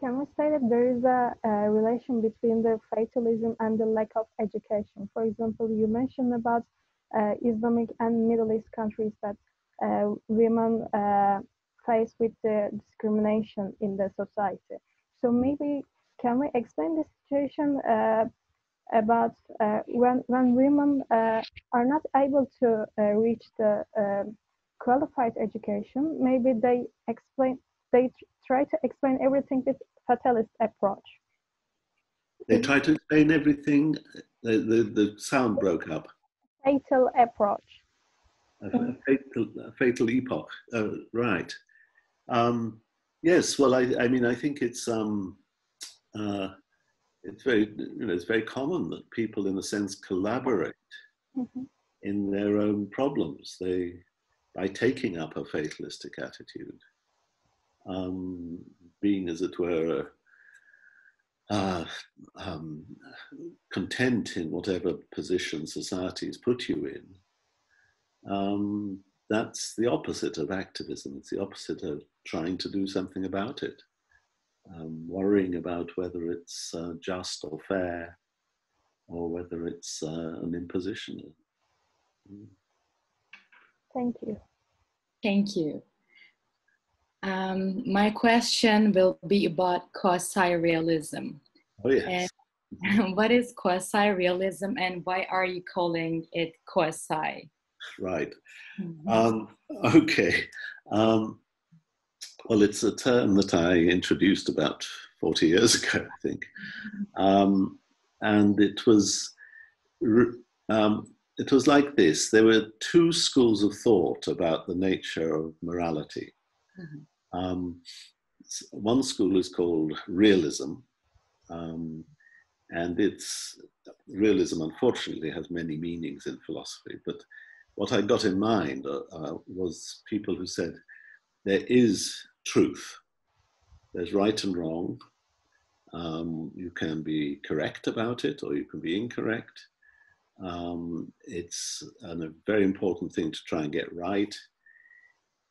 Can we say that there is a, a, relation between the fatalism and the lack of education? For example, you mentioned about uh, Islamic and Middle East countries that uh, women uh, face with the discrimination in the society. So maybe can we explain the situation uh, about uh, when when women uh, are not able to reach the qualified education? Maybe they explain they try to explain everything with fatalist approach. They try to explain everything. The, the, the sound broke up. Fatal approach. A, a fatal, a fatal epoch. Uh, right. Um, yes. Well, I, I mean, I think it's um, uh, it's very you know it's very common that people, in a sense, collaborate mm-hmm. in their own problems. They by taking up a fatalistic attitude um, being, as it were, uh, um, content in whatever position society has put you in, um, that's the opposite of activism. It's the opposite of trying to do something about it, um, worrying about whether it's uh, just or fair or whether it's uh, an imposition. Thank you. Thank you. Um, my question will be about quasi-realism. Oh yes. And what is quasi-realism and why are you calling it quasi? Right. Mm-hmm. Um, okay. Um, well, it's a term that I introduced about 40 years ago, I think. Um, and it was, um, it was like this. There were two schools of thought about the nature of morality. Mm-hmm. Um, one school is called realism, um, and it's realism. Unfortunately, has many meanings in philosophy. But what I got in mind uh, uh, was people who said there is truth. There's right and wrong. Um, you can be correct about it, or you can be incorrect. Um, it's a very important thing to try and get right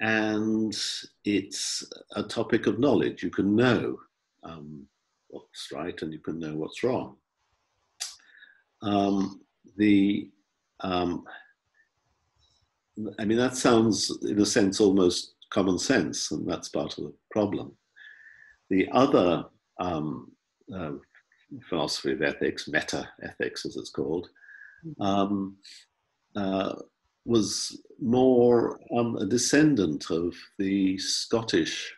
and it's a topic of knowledge. You can know um, what's right and you can know what's wrong. Um, the um, I mean, that sounds, in a sense, almost common sense, and that's part of the problem. The other um, uh, philosophy of ethics, meta ethics as it's called, um, uh, was more um, a descendant of the Scottish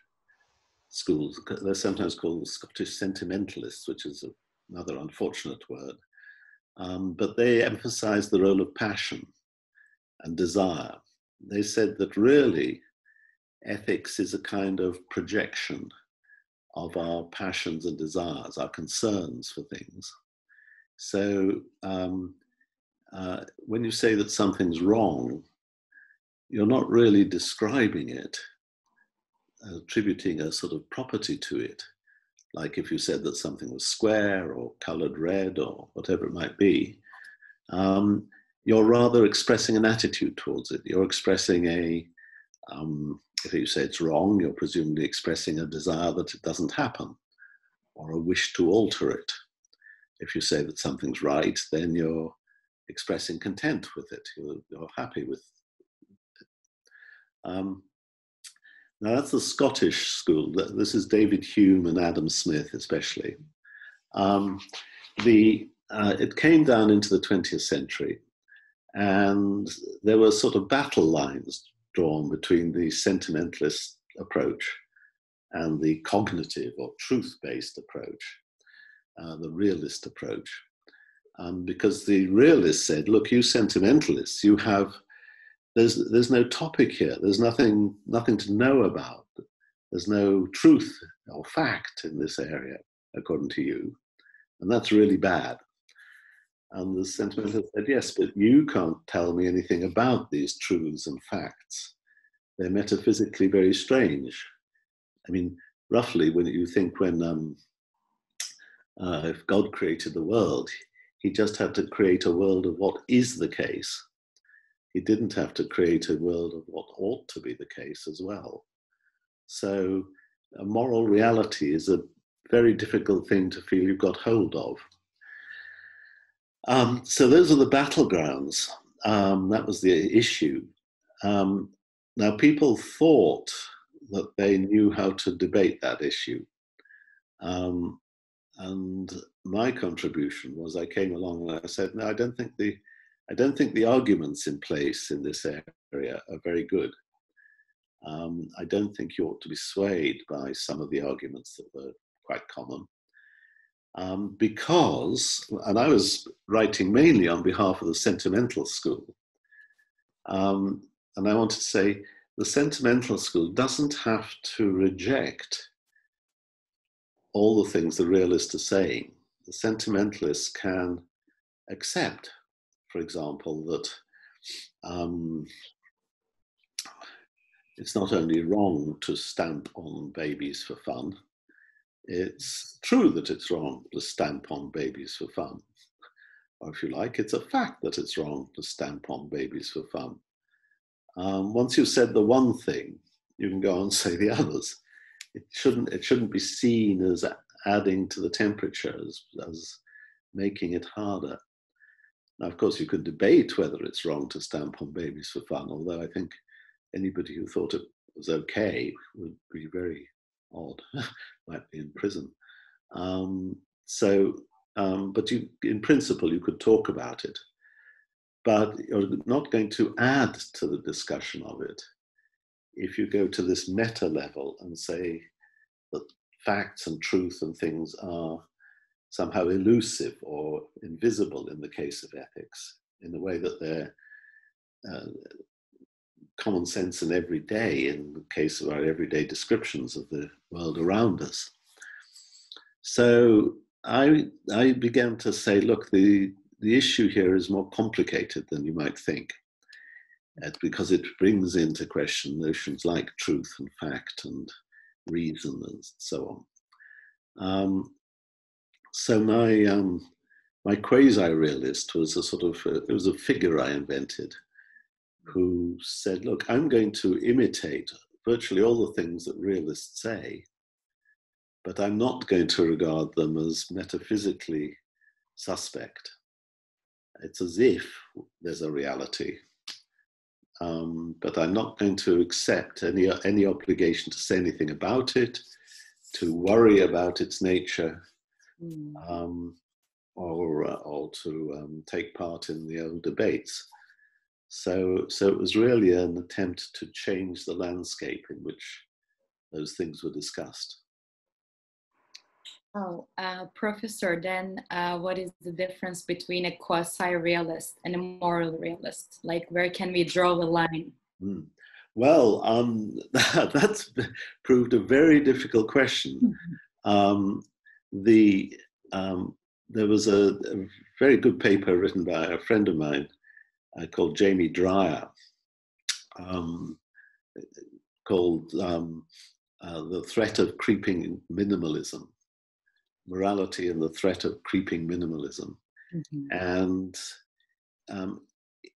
schools. They're sometimes called Scottish sentimentalists, which is another unfortunate word. Um, but they emphasized the role of passion and desire. They said that really ethics is a kind of projection of our passions and desires, our concerns for things. So um, uh, when you say that something's wrong, you're not really describing it, attributing a sort of property to it. Like if you said that something was square or colored red or whatever it might be, um, you're rather expressing an attitude towards it. You're expressing a, um, if you say it's wrong, you're presumably expressing a desire that it doesn't happen or a wish to alter it. If you say that something's right, then you're expressing content with it. You're, you're happy with it. Um, now that's the Scottish school. This is David Hume and Adam Smith, especially. Um, the uh, it came down into the 20th century, and there were sort of battle lines drawn between the sentimentalist approach and the cognitive or truth-based approach, uh, the realist approach um, because the realist said, "Look, you sentimentalists, you have there's there's no topic here. There's nothing nothing to know about. There's no truth or fact in this area, according to you, and that's really bad." And the sentimentalist said, "Yes, but you can't tell me anything about these truths and facts. They're metaphysically very strange. I mean, roughly, when you think when um, uh, if God created the world, he just had to create a world of what is the case. He didn't have to create a world of what ought to be the case as well. So, a moral reality is a very difficult thing to feel you've got hold of. Um, so those are the battlegrounds. Um, that was the issue. Um, now, people thought that they knew how to debate that issue. Um, and my contribution was I came along and I said, no, I don't think the, I don't think the arguments in place in this area are very good. Um, I don't think you ought to be swayed by some of the arguments that were quite common. Um, because, and I was writing mainly on behalf of the sentimental school, um, and I want to say the sentimental school doesn't have to reject all the things the realists are saying. The sentimentalists can accept, for example, that um, it's not only wrong to stamp on babies for fun, it's true that it's wrong to stamp on babies for fun. Or if you like, it's a fact that it's wrong to stamp on babies for fun. Um, once you've said the one thing, you can go on and say the others. It shouldn't, it shouldn't be seen as adding to the temperatures as, making it harder. Now, of course, you could debate whether it's wrong to stamp on babies for fun, although I think anybody who thought it was okay would be very odd, might be in prison. Um, so, um, but you, in principle, you could talk about it but you're not going to add to the discussion of it if you go to this meta level and say that facts and truth and things are somehow elusive or invisible in the case of ethics in the way that they're uh, common sense and everyday in the case of our everyday descriptions of the world around us. So I, I began to say, look, the, the issue here is more complicated than you might think uh, because it brings into question notions like truth and fact and reason and so on. Um, so my um, my quasi-realist was a sort of a, it was a figure I invented who said, "Look, I'm going to imitate virtually all the things that realists say, but I'm not going to regard them as metaphysically suspect." It's as if there's a reality. Um, but I'm not going to accept any, any obligation to say anything about it, to worry about its nature, mm. um, or, uh, or to um, take part in the old debates. So, so it was really an attempt to change the landscape in which those things were discussed. Oh, uh, Professor, then uh, what is the difference between a quasi-realist and a moral realist? Like, where can we draw the line? Mm. Well, um, that's proved a very difficult question. Mm-hmm. Um, the um, there was a, a, very good paper written by a friend of mine uh, called Jamie Dreier, um, called um, uh, "The Threat of Creeping Minimalism." Morality and the threat of creeping minimalism. Mm-hmm. And um,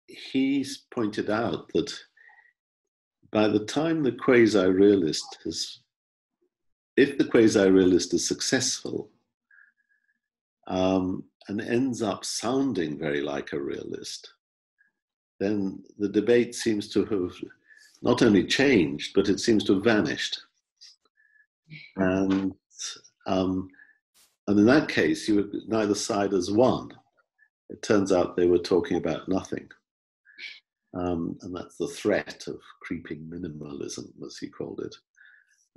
he's pointed out that by the time the quasi realist has, if the quasi realist is successful um, and ends up sounding very like a realist, then the debate seems to have not only changed, but it seems to have vanished. And um, and in that case, you would neither side has won. It turns out they were talking about nothing. Um, and that's the threat of creeping minimalism, as he called it.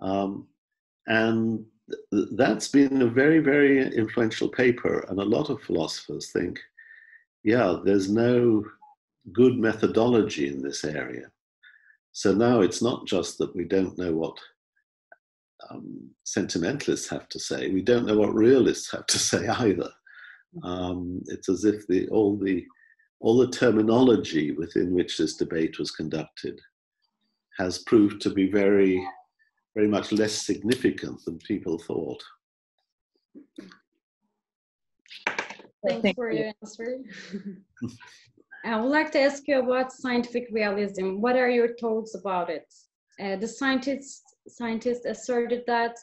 Um, and th- that's been a very, very influential paper. And a lot of philosophers think, yeah, there's no good methodology in this area. So now it's not just that we don't know what um, sentimentalists have to say. We don't know what realists have to say either. Um, it's as if the, all the all the terminology within which this debate was conducted has proved to be very, very much less significant than people thought. Thanks Thank for you. your answer. I would like to ask you about scientific realism. What are your thoughts about it? Uh, the scientists scientists asserted that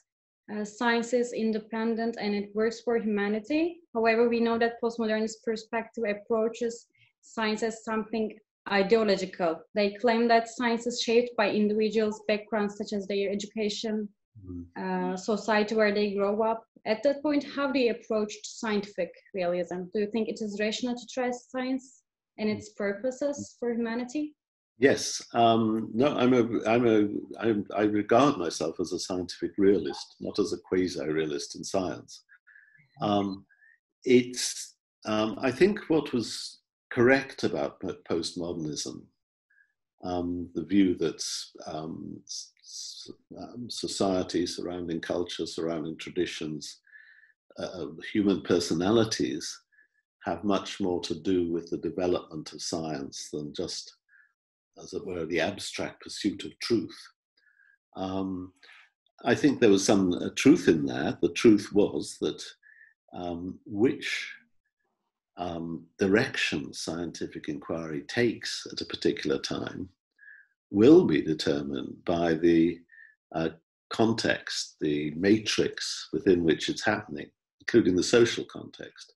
uh, science is independent and it works for humanity. However, we know that postmodernist perspective approaches science as something ideological. They claim that science is shaped by individuals' backgrounds, such as their education, mm-hmm. uh, society where they grow up. At that point, how do you approach scientific realism? Do you think it is rational to trust science and its purposes for humanity? Yes, um, no, I'm a, I'm a, I'm, I regard myself as a scientific realist, not as a quasi-realist in science. Um, it's, um, I think what was correct about postmodernism, um, the view that um, um, society surrounding culture, surrounding traditions, uh, human personalities have much more to do with the development of science than just as it were, the abstract pursuit of truth. Um, I think there was some uh, truth in that. The truth was that um, which um, direction scientific inquiry takes at a particular time will be determined by the uh, context, the matrix within which it's happening, including the social context.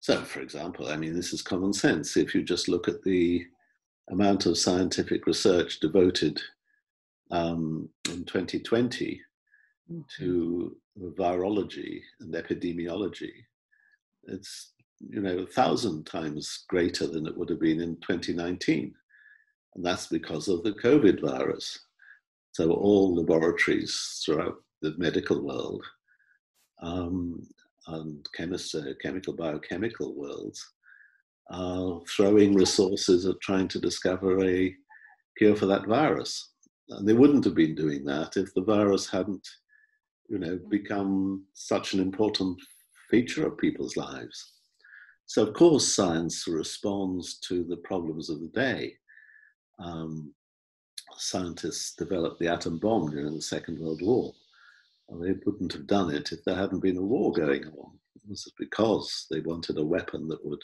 So, for example, I mean, this is common sense. If you just look at the amount of scientific research devoted um, in 2020 mm-hmm. to virology and epidemiology. It's you know a thousand times greater than it would have been in 2019, and that's because of the COVID virus. So all laboratories throughout the medical world um, and chemist, uh, chemical biochemical worlds uh, throwing resources at trying to discover a cure for that virus. And they wouldn't have been doing that if the virus hadn't, you know, become such an important feature of people's lives. So of course, science responds to the problems of the day. Um, scientists developed the atom bomb during the Second World War. And they wouldn't have done it if there hadn't been a war going on. It was because they wanted a weapon that would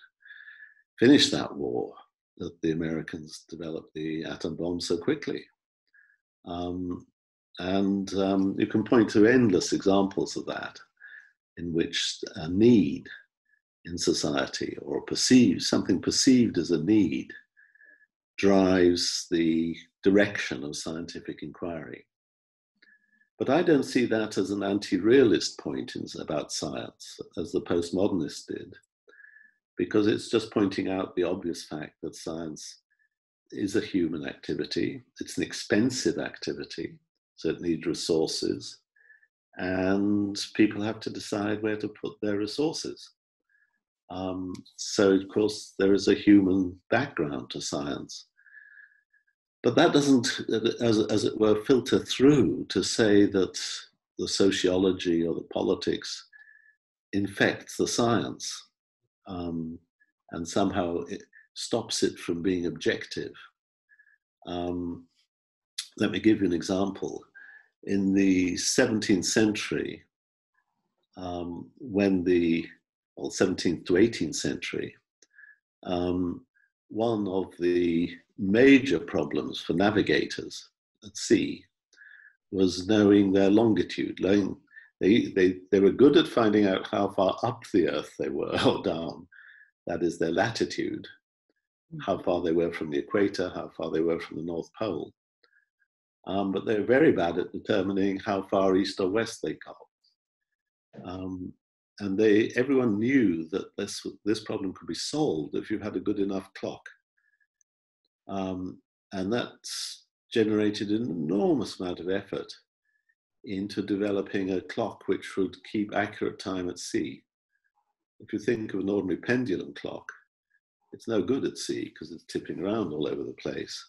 finish that war that the Americans developed the atom bomb so quickly. Um, and um, you can point to endless examples of that in which a need in society or perceived, something perceived as a need drives the direction of scientific inquiry. But I don't see that as an anti realist point in, about science, as the postmodernists did because it's just pointing out the obvious fact that science is a human activity. It's an expensive activity, so it needs resources, and people have to decide where to put their resources. Um, so, of course, there is a human background to science. But that doesn't, as, as it were, filter through to say that the sociology or the politics infects the science um, and somehow it stops it from being objective. Um, let me give you an example. In the 17th century, um, when the well, 17th to 18th century, um, one of the major problems for navigators at sea was knowing their longitude. They, they, they were good at finding out how far up the earth they were or down, that is their latitude, how mm. far they were from the equator, how far they were from the North Pole. Um, but they're very bad at determining how far east or west they got. Um, and they, everyone knew that this, this problem could be solved if you had a good enough clock. Um, and that's generated an enormous amount of effort into developing a clock which would keep accurate time at sea. If you think of an ordinary pendulum clock, it's no good at sea because it's tipping around all over the place.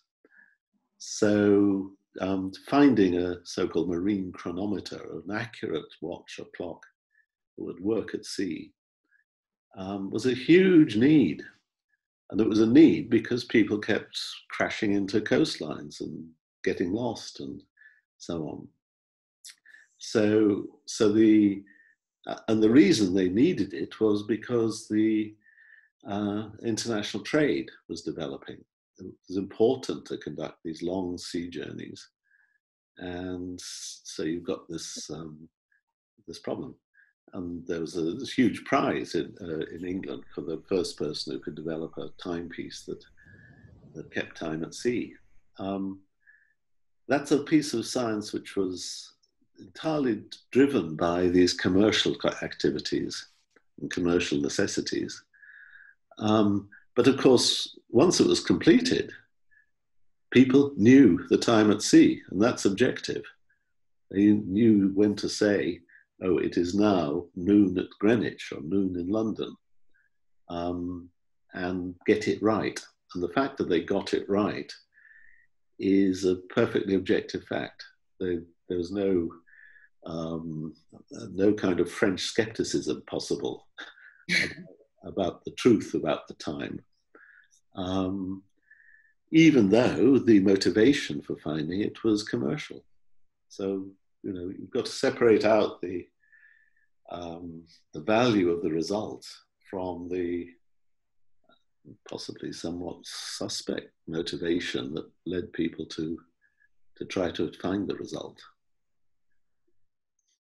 So um, finding a so-called marine chronometer, an accurate watch or clock that would work at sea, um, was a huge need. And it was a need because people kept crashing into coastlines and getting lost and so on. So, so the uh, and the reason they needed it was because the uh, international trade was developing. It was important to conduct these long sea journeys. and so you've got this um, this problem. And there was a this huge prize in uh, in England for the first person who could develop a timepiece that that kept time at sea. Um, that's a piece of science which was entirely driven by these commercial activities and commercial necessities. Um, but of course, once it was completed, people knew the time at sea, and that's objective. They knew when to say, oh, it is now noon at Greenwich or noon in London, um, and get it right. And the fact that they got it right is a perfectly objective fact. They, there was no um, no kind of French skepticism possible about the truth about the time. Um, even though the motivation for finding it was commercial. So, you know, you've got to separate out the, um, the value of the result from the possibly somewhat suspect motivation that led people to, to try to find the result.